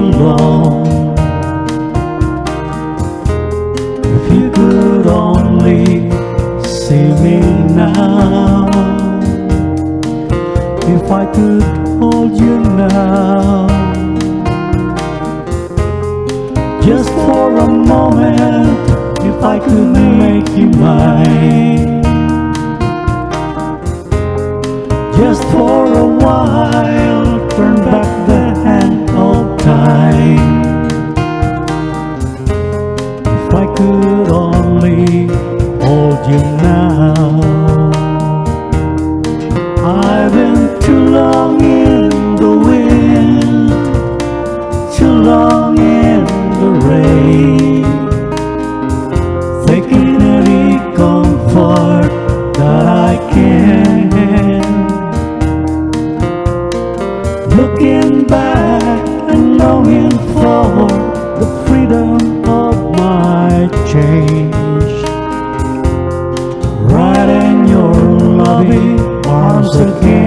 alone. If you could only see me now, if I could hold you now, just for a moment, if I could make you mine, too long in the wind, too long in the rain, taking any comfort that I can. Looking back and longing for the freedom of my change. Right in your loving arms again.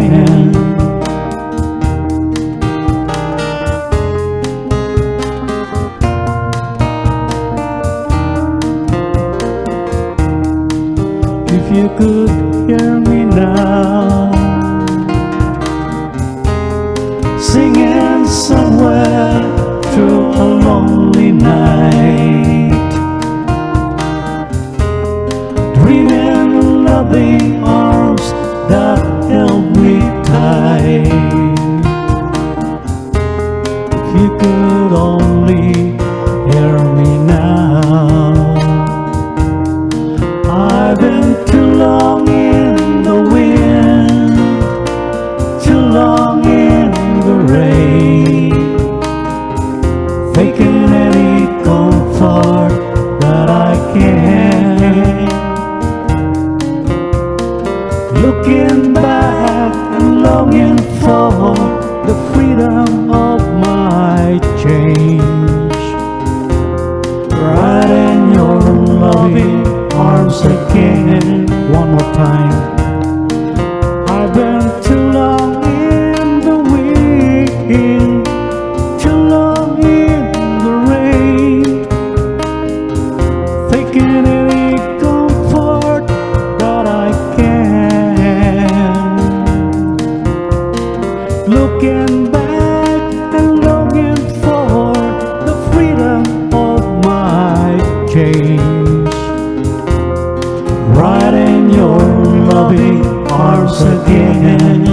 If you could hear me now, singing somewhere through a lonely Looking Right